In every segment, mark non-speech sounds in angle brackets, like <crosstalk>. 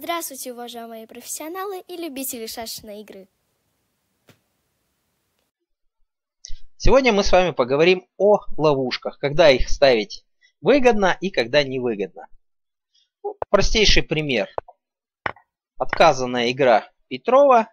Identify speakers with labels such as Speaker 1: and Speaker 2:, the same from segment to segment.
Speaker 1: Здравствуйте, уважаемые профессионалы и любители шашечной игры.
Speaker 2: Сегодня мы с вами поговорим о ловушках, когда их ставить выгодно и когда невыгодно. Ну, простейший пример. Отказанная игра Петрова.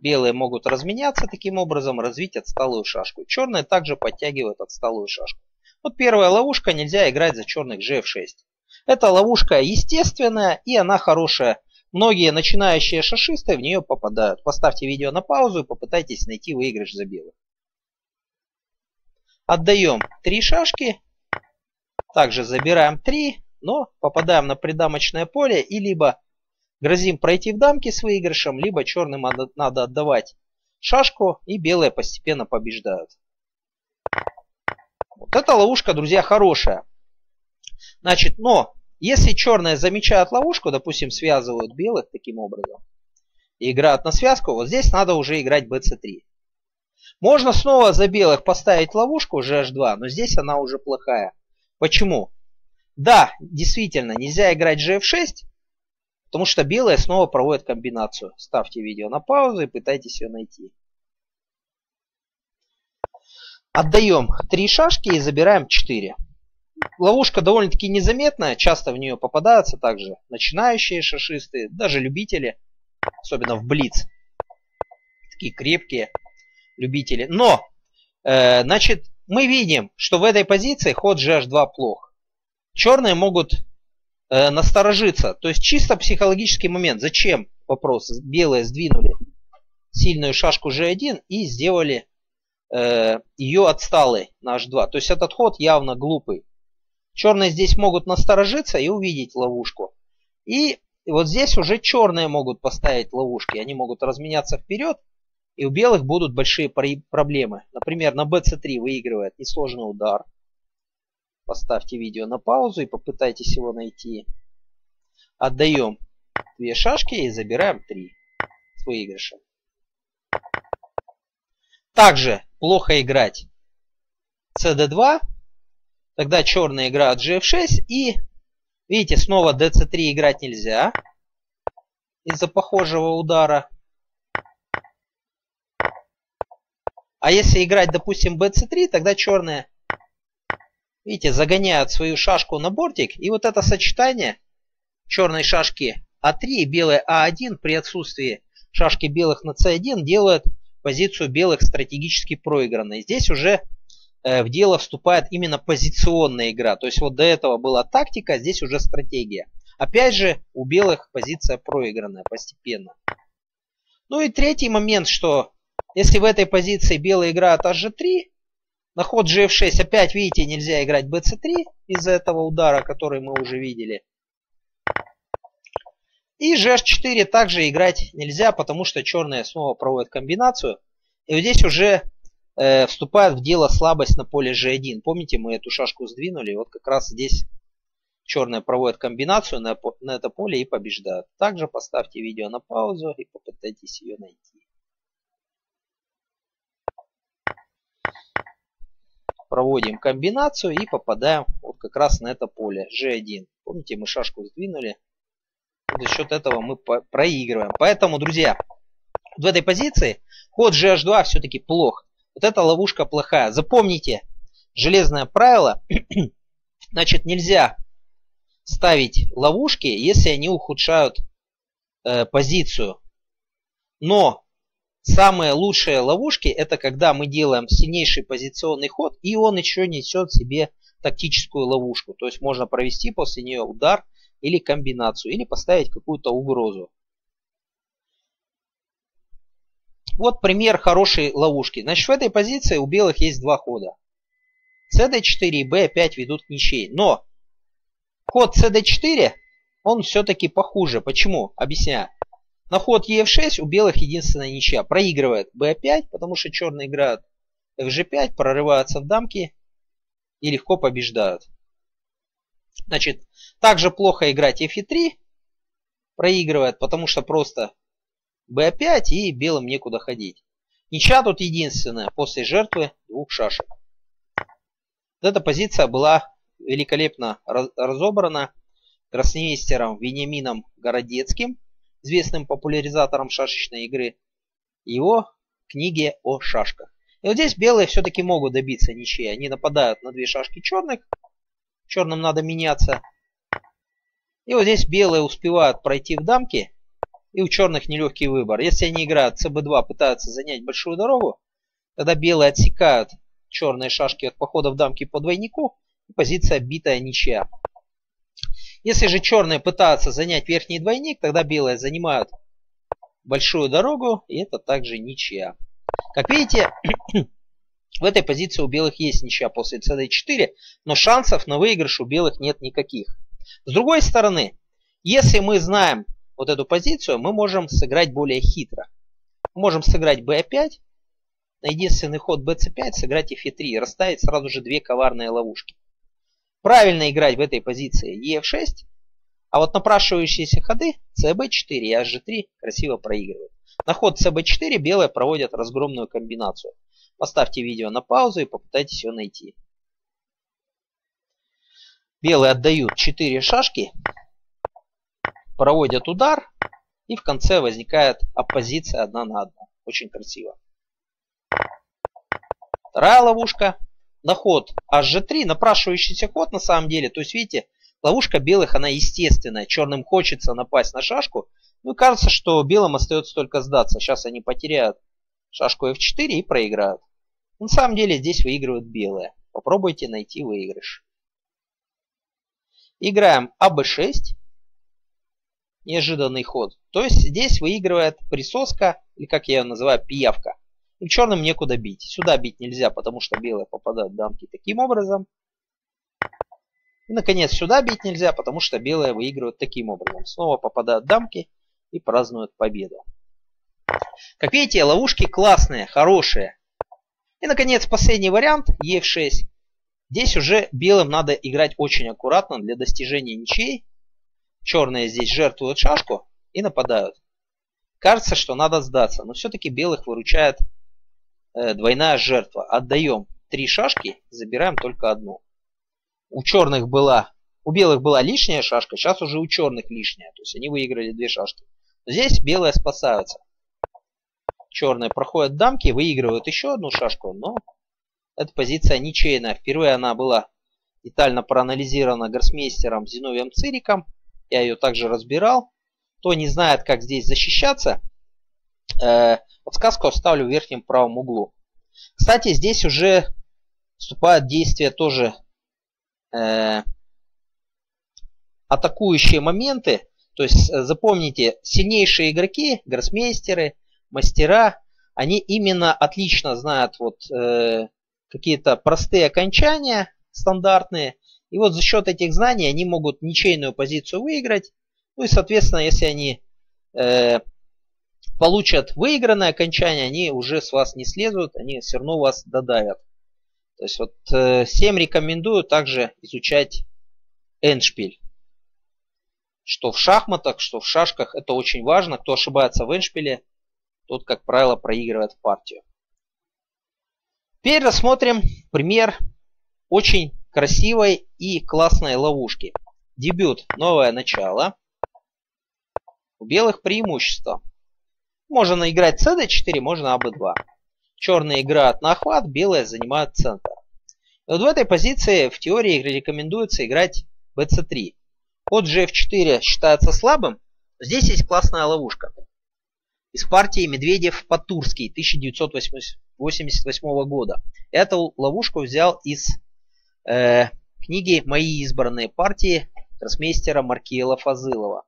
Speaker 2: Белые могут разменяться таким образом, развить отсталую шашку. Черные также подтягивают отсталую шашку. Вот первая ловушка, нельзя играть за черных gf6. Эта ловушка естественная и она хорошая. Многие начинающие шашисты в нее попадают. Поставьте видео на паузу и попытайтесь найти выигрыш за белых. Отдаем три шашки. Также забираем три, но попадаем на придамочное поле и либо грозим пройти в дамки с выигрышем, либо черным надо отдавать шашку и белые постепенно побеждают. Вот эта ловушка, друзья, хорошая. Значит, но если черные замечают ловушку, допустим, связывают белых таким образом, и играют на связку, вот здесь надо уже играть bc3. Можно снова за белых поставить ловушку GH2, но здесь она уже плохая. Почему? Да, действительно, нельзя играть GF6, потому что белые снова проводят комбинацию. Ставьте видео на паузу и пытайтесь ее найти. Отдаем 3 шашки и забираем 4. Ловушка довольно-таки незаметная, часто в нее попадаются также начинающие шашисты, даже любители, особенно в блиц. Такие крепкие любители. Но, э, значит, мы видим, что в этой позиции ход GH2 плох. Черные могут э, насторожиться. То есть чисто психологический момент. Зачем? Вопрос. Белые сдвинули сильную шашку G1 и сделали э, ее отсталой на H2. То есть этот ход явно глупый. Черные здесь могут насторожиться и увидеть ловушку. И вот здесь уже черные могут поставить ловушки. Они могут разменяться вперед. И у белых будут большие проблемы. Например, на bc3 выигрывает несложный удар. Поставьте видео на паузу и попытайтесь его найти. Отдаем две шашки и забираем три с выигрышем. Также плохо играть cd2. Тогда черные играют gf6 и видите, снова dc3 играть нельзя из-за похожего удара. А если играть, допустим, bc3, тогда черные, видите, загоняют свою шашку на бортик. И вот это сочетание черной шашки а3 и белой а1 при отсутствии шашки белых на c1 делают позицию белых стратегически проигранной. Здесь уже в дело вступает именно позиционная игра. То есть вот до этого была тактика, здесь уже стратегия. Опять же, у белых позиция проигранная постепенно. Ну и третий момент, что если в этой позиции белые играют hg3, на ход gf6 опять, видите, нельзя играть bc3 из-за этого удара, который мы уже видели. И gh4 также играть нельзя, потому что черные снова проводят комбинацию. И вот здесь уже э, вступает в дело слабость на поле g1. Помните, мы эту шашку сдвинули, вот как раз здесь черные проводят комбинацию на, на это поле и побеждают. Также поставьте видео на паузу и попытайтесь ее найти. проводим комбинацию и попадаем вот как раз на это поле G1. Помните, мы шашку сдвинули. За счет этого мы проигрываем. Поэтому, друзья, в этой позиции ход GH2 все-таки плох. Вот эта ловушка плохая. Запомните железное правило. <clears throat> Значит, нельзя ставить ловушки, если они ухудшают э, позицию. Но Самые лучшие ловушки это когда мы делаем сильнейший позиционный ход и он еще несет себе тактическую ловушку. То есть можно провести после нее удар или комбинацию или поставить какую-то угрозу. Вот пример хорошей ловушки. Значит в этой позиции у белых есть два хода. CD4 и B5 ведут к ничьей. Но ход CD4 он все-таки похуже. Почему? Объясняю. На ход ЕФ6 у белых единственная ничья. Проигрывает Б5, потому что черные играют FG5, прорываются в дамки и легко побеждают. Значит, также плохо играть F3. Проигрывает, потому что просто B5 и белым некуда ходить. Ничья тут единственная после жертвы двух шашек. Вот эта позиция была великолепно разобрана гроссмейстером Вениамином Городецким, известным популяризатором шашечной игры, его книге о шашках. И вот здесь белые все-таки могут добиться ничьи. Они нападают на две шашки черных. Черным надо меняться. И вот здесь белые успевают пройти в дамки. И у черных нелегкий выбор. Если они играют ЦБ2, пытаются занять большую дорогу, тогда белые отсекают черные шашки от похода в дамки по двойнику. И позиция битая ничья. Если же черные пытаются занять верхний двойник, тогда белые занимают большую дорогу. И это также ничья. Как видите, <clears throat> в этой позиции у белых есть ничья после cd4, но шансов на выигрыш у белых нет никаких. С другой стороны, если мы знаем вот эту позицию, мы можем сыграть более хитро. Мы можем сыграть b5, на единственный ход bc5 сыграть f3 и расставить сразу же две коварные ловушки. Правильно играть в этой позиции ef6, а вот напрашивающиеся ходы cb4 и hg3 красиво проигрывают. На ход cb4 белые проводят разгромную комбинацию. Поставьте видео на паузу и попытайтесь ее найти. Белые отдают 4 шашки, проводят удар, и в конце возникает оппозиция одна на одну. Очень красиво. Вторая ловушка. На ход hg3, напрашивающийся ход на самом деле. То есть, видите, ловушка белых, она естественная. Черным хочется напасть на шашку, ну, кажется, что белым остается только сдаться. Сейчас они потеряют шашку f4 и проиграют. На самом деле здесь выигрывают белые. Попробуйте найти выигрыш. Играем АБ6. Неожиданный ход. То есть здесь выигрывает присоска, или как я ее называю, пиявка. И черным некуда бить. Сюда бить нельзя, потому что белые попадают в дамки таким образом. И, наконец, сюда бить нельзя, потому что белые выигрывают таким образом. Снова попадают дамки и празднуют победу. Как видите, ловушки классные, хорошие. И, наконец, последний вариант, Е6. Здесь уже белым надо играть очень аккуратно для достижения ничей. Черные здесь жертвуют шашку и нападают. Кажется, что надо сдаться, но все-таки белых выручает э, двойная жертва. Отдаем три шашки, забираем только одну. У черных была, у белых была лишняя шашка, сейчас уже у черных лишняя. То есть они выиграли две шашки. Здесь белые спасаются. Черные проходят дамки, выигрывают еще одну шашку, но эта позиция ничейная. Впервые она была детально проанализирована гроссмейстером Зиновием Цириком. Я ее также разбирал. Кто не знает, как здесь защищаться, э, подсказку оставлю в верхнем правом углу. Кстати, здесь уже вступают в действие тоже э, атакующие моменты. То есть э, запомните, сильнейшие игроки, гроссмейстеры, мастера, они именно отлично знают вот э, какие-то простые окончания стандартные. И вот за счет этих знаний они могут ничейную позицию выиграть. Ну и соответственно, если они э, получат выигранное окончание, они уже с вас не слезут, они все равно вас додавят. То есть вот э, всем рекомендую также изучать эндшпиль что в шахматах, что в шашках. Это очень важно. Кто ошибается в эншпиле, тот, как правило, проигрывает партию. Теперь рассмотрим пример очень красивой и классной ловушки. Дебют, новое начало. У белых преимущество. Можно играть cd4, можно аб2. Черные играют на охват, белые занимают центр. И вот в этой позиции в теории рекомендуется играть bc3. Ход gf4 считается слабым. Здесь есть классная ловушка. Из партии Медведев-Потурский 1988 года. Эту ловушку взял из э, книги «Мои избранные партии» гроссмейстера Маркиела Фазылова.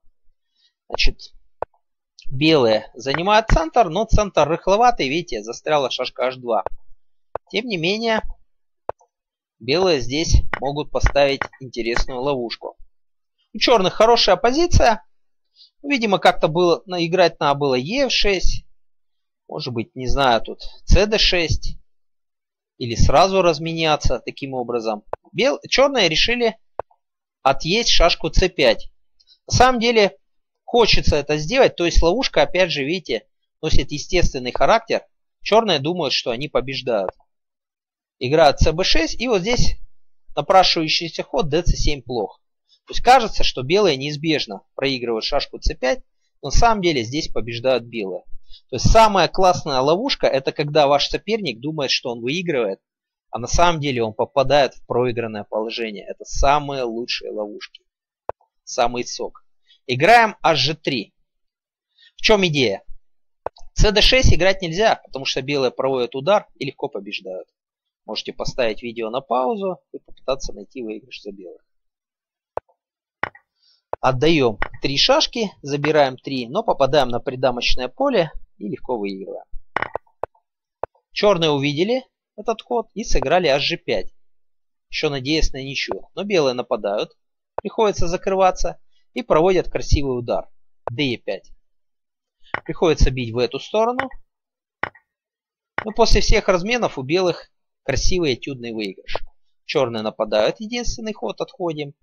Speaker 2: Значит, белые занимают центр, но центр рыхловатый, видите, застряла шашка h2. Тем не менее, белые здесь могут поставить интересную ловушку. У черных хорошая позиция. Видимо, как-то было играть надо было Е6. Может быть, не знаю, тут СД6. Или сразу разменяться таким образом. Бел... Черные решили отъесть шашку С5. На самом деле, хочется это сделать. То есть ловушка, опять же, видите, носит естественный характер. Черные думают, что они побеждают. Играют СБ6. И вот здесь напрашивающийся ход ДЦ7 плохо. То есть кажется, что белые неизбежно проигрывают шашку c5, но на самом деле здесь побеждают белые. То есть самая классная ловушка это когда ваш соперник думает, что он выигрывает, а на самом деле он попадает в проигранное положение. Это самые лучшие ловушки. Самый сок. Играем hg3. В чем идея? cd6 играть нельзя, потому что белые проводят удар и легко побеждают. Можете поставить видео на паузу и попытаться найти выигрыш за белых. Отдаем три шашки, забираем три, но попадаем на придамочное поле и легко выигрываем. Черные увидели этот ход и сыграли hg5. Еще надеясь на ничью. Но белые нападают, приходится закрываться и проводят красивый удар. d5. Приходится бить в эту сторону. Но после всех разменов у белых красивый этюдный выигрыш. Черные нападают, единственный ход отходим.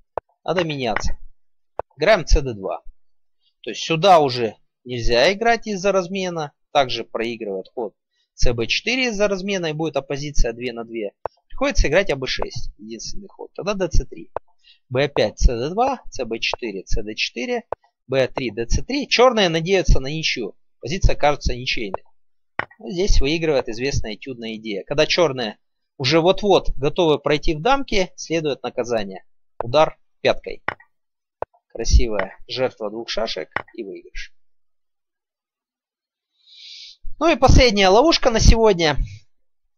Speaker 2: Надо меняться. Играем cd2. То есть сюда уже нельзя играть из-за размена. Также проигрывает ход cb4 из-за размена и будет оппозиция 2 на 2. Приходится играть аб6, единственный ход. Тогда dc3. b5, cd2, cb4, cd4, b3, dc3. Черные надеются на ничью. Позиция кажется ничейной. Здесь выигрывает известная этюдная идея. Когда черные уже вот-вот готовы пройти в дамки, следует наказание. Удар пяткой. Красивая жертва двух шашек и выигрыш. Ну и последняя ловушка на сегодня.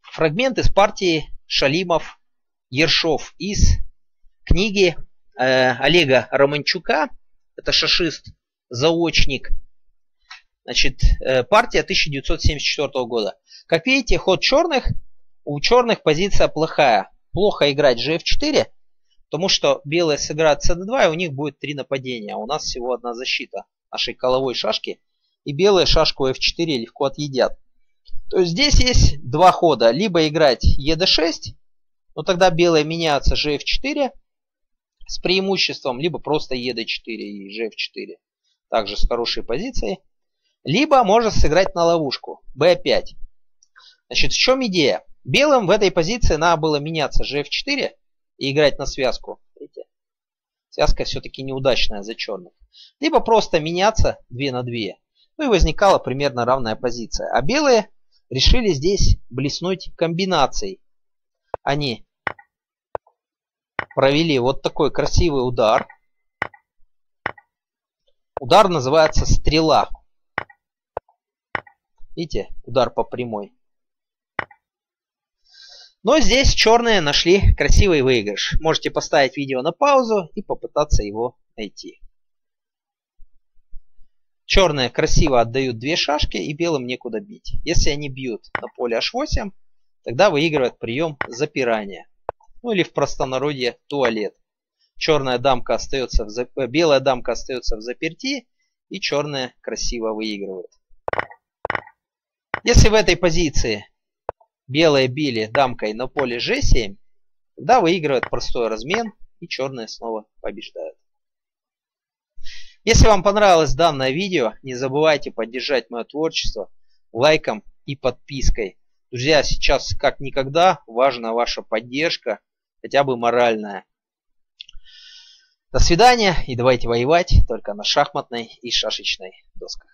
Speaker 2: Фрагмент из партии Шалимов Ершов из книги э, Олега Романчука. Это шашист, заочник. Значит, э, партия 1974 года. Как видите, ход черных. У черных позиция плохая. Плохо играть gf4, потому что белые сыграют cd2, и у них будет три нападения. А у нас всего одна защита нашей коловой шашки – и белые шашку f4 легко отъедят. То есть здесь есть два хода. Либо играть ед6, но тогда белые меняются gf4 с преимуществом, либо просто ед4 и gf4. Также с хорошей позицией. Либо можно сыграть на ловушку b5. Значит, в чем идея? Белым в этой позиции надо было меняться gf4 и играть на связку. Видите? Связка все-таки неудачная за черных. Либо просто меняться 2 на 2. Ну и возникала примерно равная позиция. А белые решили здесь блеснуть комбинацией. Они провели вот такой красивый удар. Удар называется стрела. Видите, удар по прямой. Но здесь черные нашли красивый выигрыш. Можете поставить видео на паузу и попытаться его найти. Черные красиво отдают две шашки и белым некуда бить. Если они бьют на поле h8, тогда выигрывает прием запирания. Ну или в простонародье туалет. Черная дамка остается в зап... Э, белая дамка остается в заперти и черная красиво выигрывает. Если в этой позиции белые били дамкой на поле g7, тогда выигрывает простой размен и черные снова побеждают. Если вам понравилось данное видео, не забывайте поддержать мое творчество лайком и подпиской. Друзья, сейчас как никогда важна ваша поддержка, хотя бы моральная. До свидания и давайте воевать только на шахматной и шашечной досках.